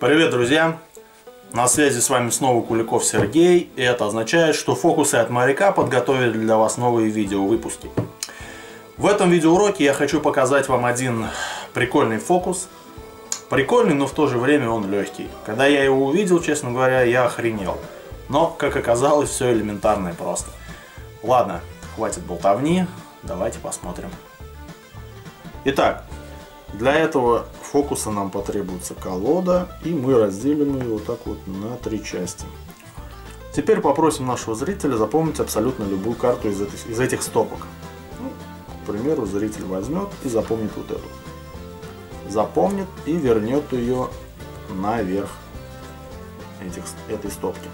Привет, друзья! На связи с вами снова Куликов Сергей, и это означает, что фокусы от моряка подготовили для вас новые видео-выпуски. В этом видеоуроке я хочу показать вам один прикольный фокус. Прикольный, но в то же время он легкий. Когда я его увидел, честно говоря, я охренел. Но, как оказалось, все элементарно и просто. Ладно, хватит болтовни, давайте посмотрим. Итак, для этого фокуса нам потребуется колода, и мы разделим ее вот так вот на три части. Теперь попросим нашего зрителя запомнить абсолютно любую карту из этих, из этих стопок. Ну, к примеру, зритель возьмет и запомнит вот эту. Запомнит и вернет ее наверх этих, этой стопки.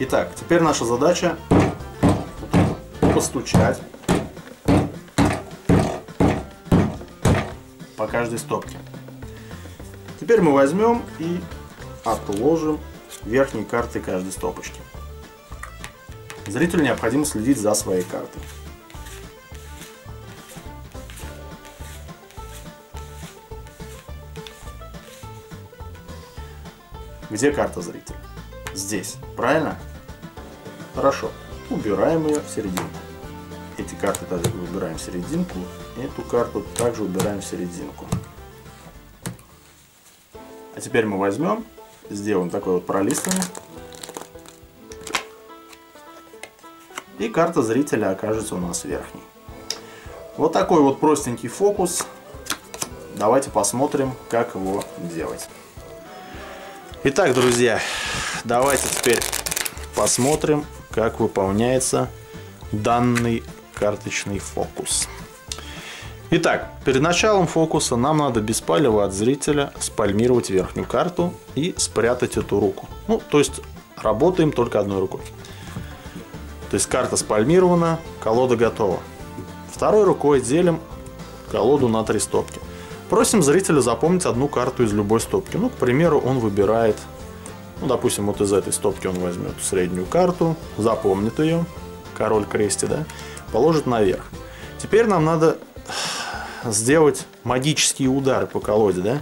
Итак, теперь наша задача постучать по каждой стопке. Теперь мы возьмем и отложим верхние карты каждой стопочки. Зрителю необходимо следить за своей картой. Где карта зрителя? Здесь, правильно? Хорошо. Убираем ее в серединку. Эти карты также выбираем в серединку. Эту карту также убираем в серединку. А теперь мы возьмем, сделаем такой вот пролистывание. И карта зрителя окажется у нас верхней. Вот такой вот простенький фокус. Давайте посмотрим, как его делать. Итак, друзья, давайте теперь посмотрим, как выполняется данный карточный фокус. Итак, перед началом фокуса нам надо без палева от зрителя спальмировать верхнюю карту и спрятать эту руку. Ну, то есть работаем только одной рукой. То есть карта спальмирована, колода готова. Второй рукой делим колоду на три стопки. Просим зрителя запомнить одну карту из любой стопки. Ну, к примеру, он выбирает, ну, допустим, вот из этой стопки он возьмет среднюю карту, запомнит ее, король крести, да, положит наверх. Теперь нам надо сделать магические удары по колоде, да.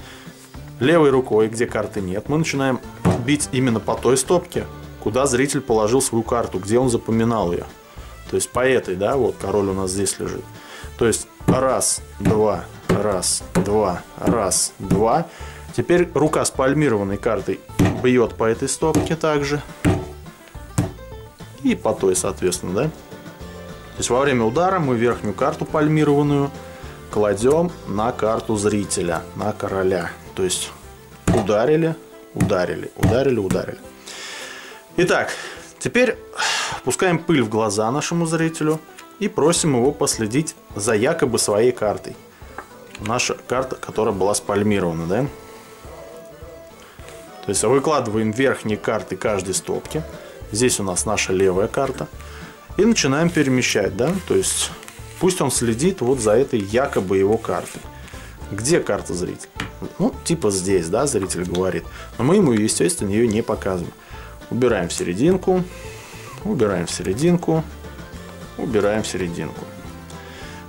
Левой рукой, где карты нет, мы начинаем бить именно по той стопке, куда зритель положил свою карту, где он запоминал ее. То есть по этой, да, вот король у нас здесь лежит. То есть раз, два, раз, два, раз, два. Теперь рука с пальмированной картой бьет по этой стопке также. И по той, соответственно, да. То есть во время удара мы верхнюю карту пальмированную кладем на карту зрителя, на короля. То есть ударили, ударили, ударили, ударили. Итак, теперь пускаем пыль в глаза нашему зрителю и просим его последить за якобы своей картой. Наша карта, которая была спальмирована, да? То есть выкладываем верхние карты каждой стопки. Здесь у нас наша левая карта. И начинаем перемещать, да, то есть пусть он следит вот за этой якобы его картой. Где карта зрителя? Ну, типа здесь, да, зритель говорит. Но мы ему, естественно, ее не показываем. Убираем в серединку, убираем в серединку, убираем в серединку.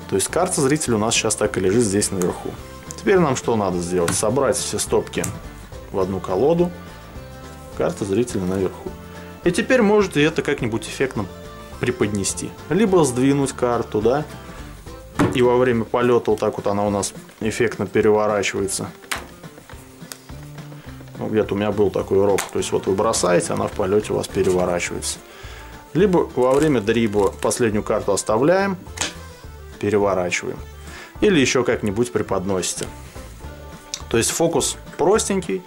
То есть карта зрителя у нас сейчас так и лежит здесь наверху. Теперь нам что надо сделать? Собрать все стопки в одну колоду. Карта зрителя наверху. И теперь можете это как-нибудь эффектно преподнести. Либо сдвинуть карту, да, и во время полета вот так вот она у нас эффектно переворачивается. Ну, где-то у меня был такой урок. То есть вот вы бросаете, она в полете у вас переворачивается. Либо во время дриба последнюю карту оставляем, переворачиваем. Или еще как-нибудь преподносите. То есть фокус простенький.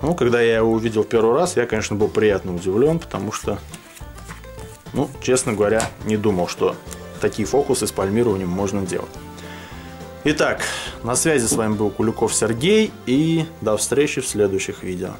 Ну, когда я его увидел первый раз, я, конечно, был приятно удивлен, потому что ну, честно говоря, не думал, что такие фокусы с пальмированием можно делать. Итак, на связи с вами был Куликов Сергей и до встречи в следующих видео.